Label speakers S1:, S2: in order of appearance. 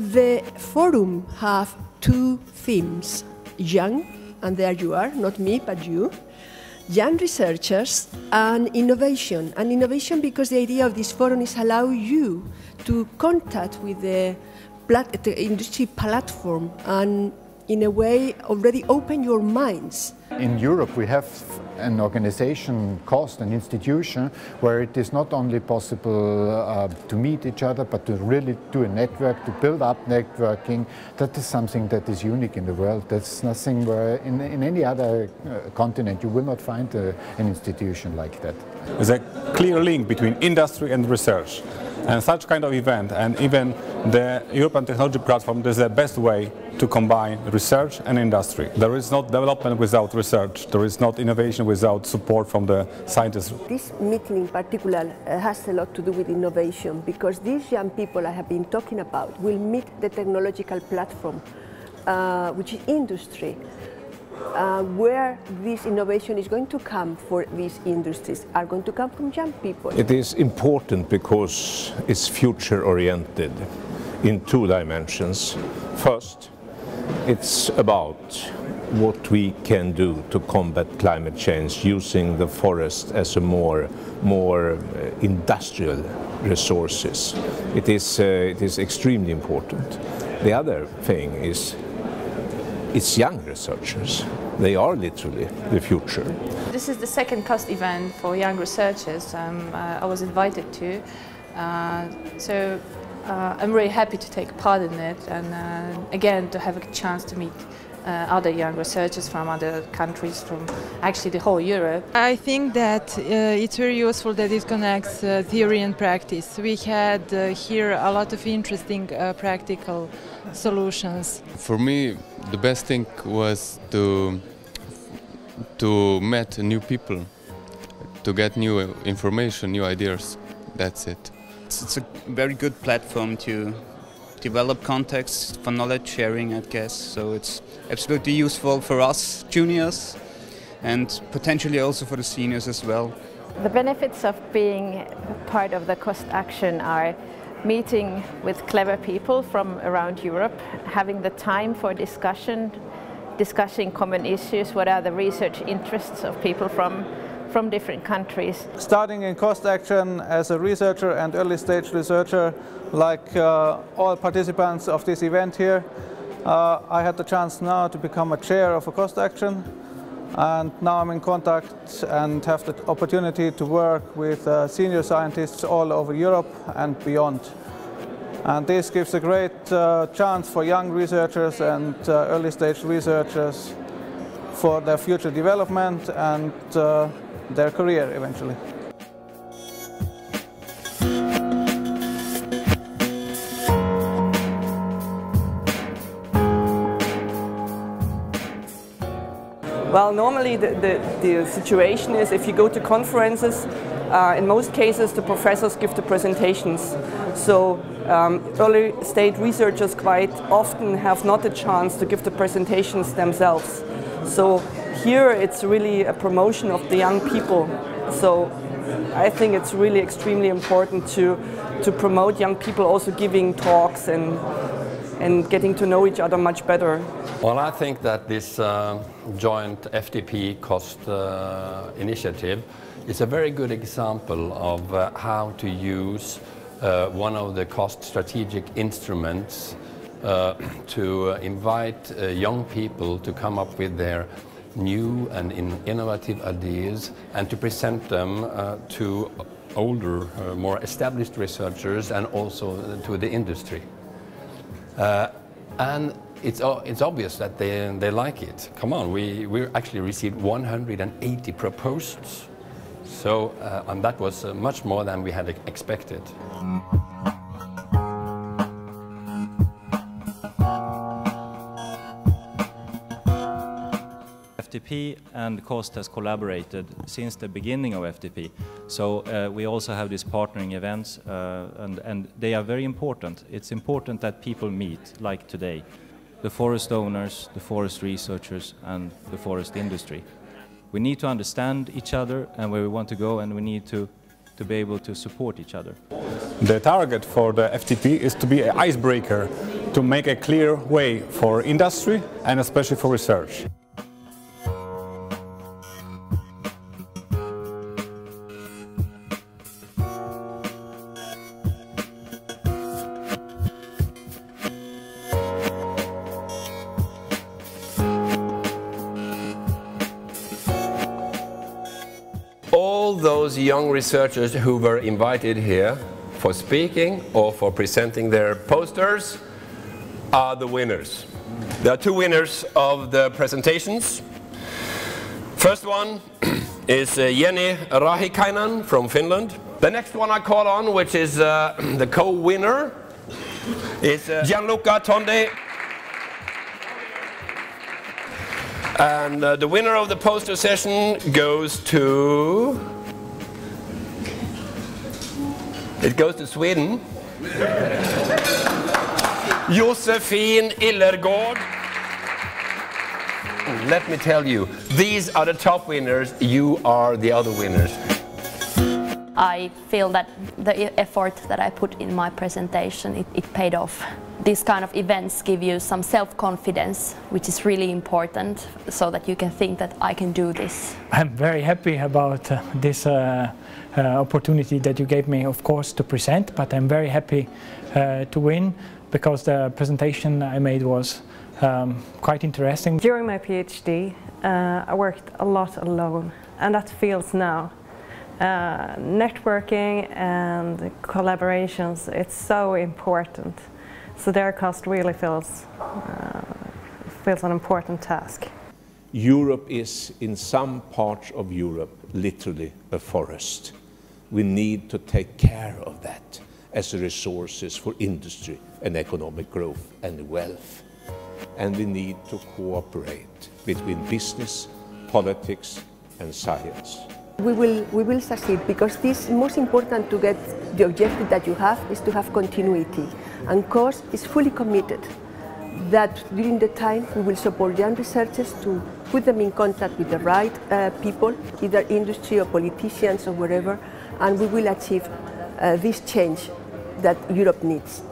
S1: The forum have two themes, young, and there you are, not me, but you, young researchers and innovation. And innovation because the idea of this forum is allow you to contact with the, industry platform and in a way already open your minds.
S2: In Europe, we have an organization, cost, an institution where it is not only possible uh, to meet each other, but to really do a network, to build up networking. That is something that is unique in the world. That's nothing where in, in any other uh, continent you will not find a, an institution like that.
S3: There's a clear link between industry and research. And such kind of event and even the European Technology Platform is the best way to combine research and industry. There is not development without research. There is not innovation without support from the scientists.
S1: This meeting in particular uh, has a lot to do with innovation because these young people I have been talking about will meet the technological platform, uh, which is industry. Uh, where this innovation is going to come for these industries are going to come from young people.
S4: It is important because it's future oriented in two dimensions. First, it's about what we can do to combat climate change using the forest as a more, more uh, industrial resources. It is, uh, it is extremely important. The other thing is it's young researchers. They are literally the future.
S5: This is the second COST event for young researchers um, uh, I was invited to. Uh, so uh, I'm very happy to take part in it and uh, again to have a chance to meet other young researchers from other countries, from actually the whole Europe.
S6: I think that uh, it's very useful that it connects uh, theory and practice. We had uh, here a lot of interesting uh, practical solutions.
S7: For me, the best thing was to to meet new people, to get new information, new ideas. That's it.
S8: It's, it's a very good platform to develop context for knowledge sharing, I guess. So it's absolutely useful for us juniors and potentially also for the seniors as well.
S9: The benefits of being part of the cost action are meeting with clever people from around Europe, having the time for discussion, discussing common issues, what are the research interests of people from from different countries.
S10: Starting in cost action as a researcher and early stage researcher, like uh, all participants of this event here, uh, I had the chance now to become a chair of a cost action and now I'm in contact and have the opportunity to work with uh, senior scientists all over Europe and beyond. And this gives a great uh, chance for young researchers and uh, early stage researchers for their future development and uh, their career eventually.
S11: Well, normally the, the, the, situation is if you go to conferences, uh, in most cases the professors give the presentations. So um, early stage researchers quite often have not a chance to give the presentations themselves. So here it's really a promotion of the young people. So I think it's really extremely important to, to promote young people also giving talks and, and getting to know each other much better.
S12: Well, I think that this uh, joint FTP cost uh, initiative is a very good example of uh, how to use uh, one of the cost strategic instruments uh, to invite uh, young people to come up with their new and in innovative ideas and to present them to older, more established researchers and also to the industry. and it's, it's obvious that they, they like it. Come on, we, we actually received 180 proposals. So, uh, and that was uh, much more than we had expected.
S13: FTP and COST has collaborated since the beginning of FTP. So uh, we also have these partnering events uh, and, and they are very important. It's important that people meet, like today the forest owners, the forest researchers, and the forest industry. We need to understand each other and where we want to go, and we need to, to be able to support each other.
S3: The target for the FTP is to be an icebreaker to make a clear way for industry and especially for research.
S14: Those young researchers who were invited here for speaking or for presenting their posters are the winners. There are two winners of the presentations. First one is uh, Jenni Rahikainen from Finland. The next one I call on, which is uh, the co-winner, is uh, Gianluca Tondi. And uh, the winner of the poster session goes to... It goes to Sweden. Josefin Illergård. Let me tell you, these are the top winners, you are the other winners.
S15: I feel that the effort that I put in my presentation, it, it paid off. These kind of events give you some self-confidence, which is really important, so that you can think that I can do this.
S16: I'm very happy about uh, this uh, uh, opportunity that you gave me, of course, to present, but I'm very happy uh, to win because the presentation I made was um, quite interesting.
S17: During my PhD, uh, I worked a lot alone, and that feels now. Uh, networking and collaborations, it's so important. So their cost really feels, uh, feels an important task.
S4: Europe is, in some parts of Europe, literally a forest. We need to take care of that as resources for industry and economic growth and wealth. And we need to cooperate between business, politics and science.
S1: We will, we will succeed because this most important to get the objective that you have is to have continuity. And COST is fully committed that during the time we will support young researchers to put them in contact with the right uh, people, either industry or politicians or wherever, and we will achieve uh, this change that Europe needs.